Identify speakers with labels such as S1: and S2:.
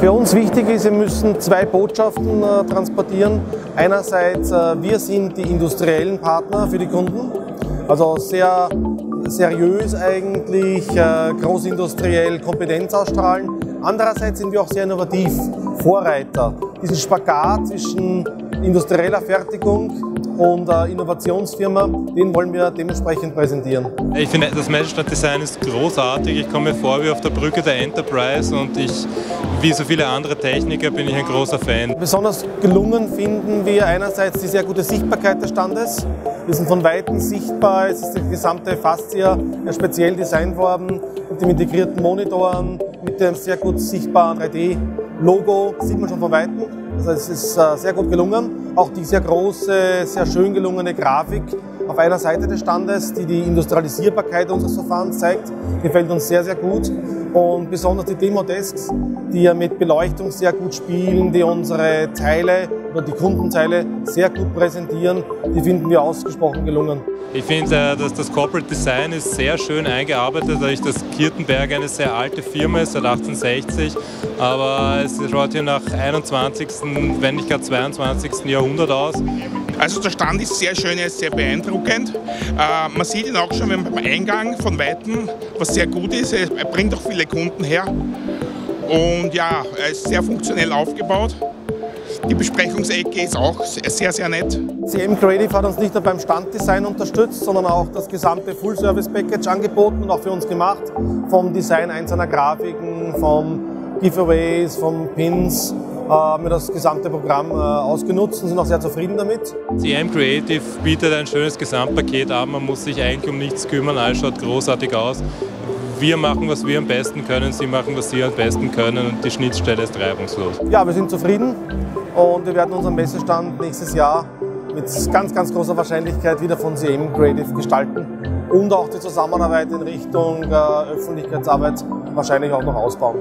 S1: Für uns wichtig ist, wir müssen zwei Botschaften äh, transportieren. Einerseits, äh, wir sind die industriellen Partner für die Kunden, also sehr seriös eigentlich, äh, großindustriell Kompetenz ausstrahlen. Andererseits sind wir auch sehr innovativ, Vorreiter. Diesen Spagat zwischen industrieller Fertigung und äh, Innovationsfirma, den wollen wir dementsprechend präsentieren.
S2: Ich finde, das Meisterstadt-Design ist großartig. Ich komme mir vor wie auf der Brücke der Enterprise und ich, wie so viele andere Techniker, bin ich ein großer Fan.
S1: Besonders gelungen finden wir einerseits die sehr gute Sichtbarkeit des Standes. Wir sind von Weitem sichtbar, es ist die gesamte Fastia speziell designt worden mit dem integrierten Monitoren, mit dem sehr gut sichtbaren 3D-Logo, sieht man schon von Weitem. Also es ist äh, sehr gut gelungen. Auch die sehr große, sehr schön gelungene Grafik auf einer Seite des Standes, die die Industrialisierbarkeit unseres Verfahrens zeigt, gefällt uns sehr, sehr gut. Und besonders die Demo-Desks, die ja mit Beleuchtung sehr gut spielen, die unsere Teile oder die Kundenteile sehr gut präsentieren, die finden wir ausgesprochen gelungen.
S2: Ich finde, äh, dass das Corporate Design ist sehr schön eingearbeitet, dadurch, dass Kirtenberg eine sehr alte Firma ist, seit 1860. Aber es schaut hier nach 21., wenn nicht gar 22. Jahrhundert aus.
S3: Also der Stand ist sehr schön, er ist sehr beeindruckend. Äh, man sieht ihn auch schon beim Eingang von Weitem, was sehr gut ist. Er bringt auch viele Kunden her. Und ja, er ist sehr funktionell aufgebaut. Die Besprechungsecke ist auch sehr, sehr nett.
S1: CM Creative hat uns nicht nur beim Standdesign unterstützt, sondern auch das gesamte Full-Service-Package angeboten und auch für uns gemacht. Vom Design einzelner Grafiken, vom Giveaways, vom Pins, äh, haben wir das gesamte Programm äh, ausgenutzt und sind auch sehr zufrieden damit.
S2: CM Creative bietet ein schönes Gesamtpaket an, man muss sich eigentlich um nichts kümmern, alles schaut großartig aus. Wir machen, was wir am besten können, Sie machen, was Sie am besten können und die Schnittstelle ist reibungslos.
S1: Ja, wir sind zufrieden und wir werden unseren Messestand nächstes Jahr mit ganz, ganz großer Wahrscheinlichkeit wieder von CM Creative gestalten und auch die Zusammenarbeit in Richtung äh, Öffentlichkeitsarbeit wahrscheinlich auch noch ausbauen.